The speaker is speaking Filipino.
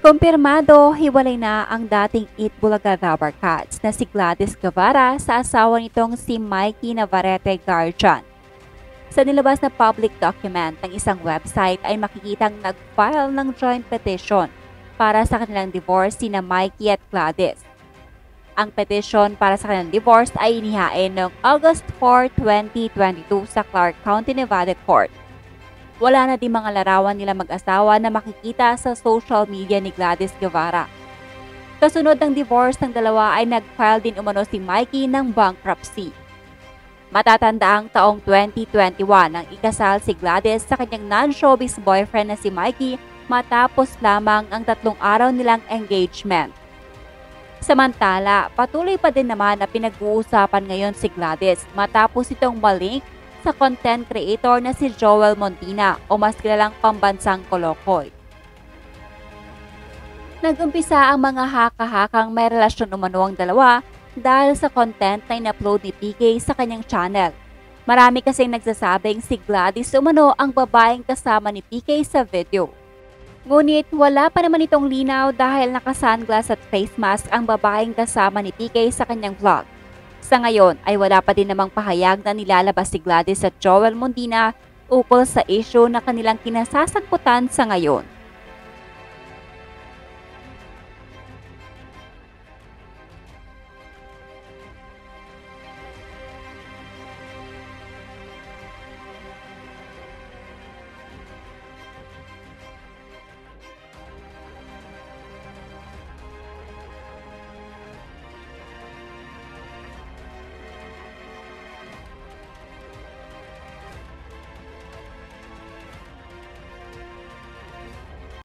Kumpirmado, hiwalay na ang dating Eat Bulaga Rubber Cats na si Gladys Guevara sa asawa nitong si Mikey Navarrete Garjan. Sa nilabas na public document ng isang website ay makikitang nag-file ng joint petition para sa kanilang divorce sina Mikey at Gladys. Ang petition para sa kanilang divorce ay inihain noong August 4, 2022 sa Clark County, Nevada Court. Wala na din mga larawan nila mag-asawa na makikita sa social media ni Gladys Guevara. Kasunod ng divorce ng dalawa ay nag-file din umano si Mikey ng bankruptcy. Matatanda ang taong 2021 nang ikasal si Gladys sa kanyang non-showbiz boyfriend na si Mikey matapos lamang ang tatlong araw nilang engagement. Samantala, patuloy pa din naman na pinag-uusapan ngayon si Gladys matapos itong malink sa content creator na si Joel Montina o mas kilalang pambansang Kolokoy. Nagumpisa ang mga haka-hakang may relasyon umano ang dalawa dahil sa content na in-upload ni PK sa kanyang channel. Marami kasing nagsasabing si Gladys umano ang babaeng kasama ni PK sa video. Ngunit wala pa naman itong linaw dahil naka-sunglass at face mask ang babaeng kasama ni PK sa kanyang vlog. Sa ngayon ay wala pa din namang pahayag na nilalabas si Gladys at Joel Mondina ukol sa issue na kanilang kinasasangkutan sa ngayon.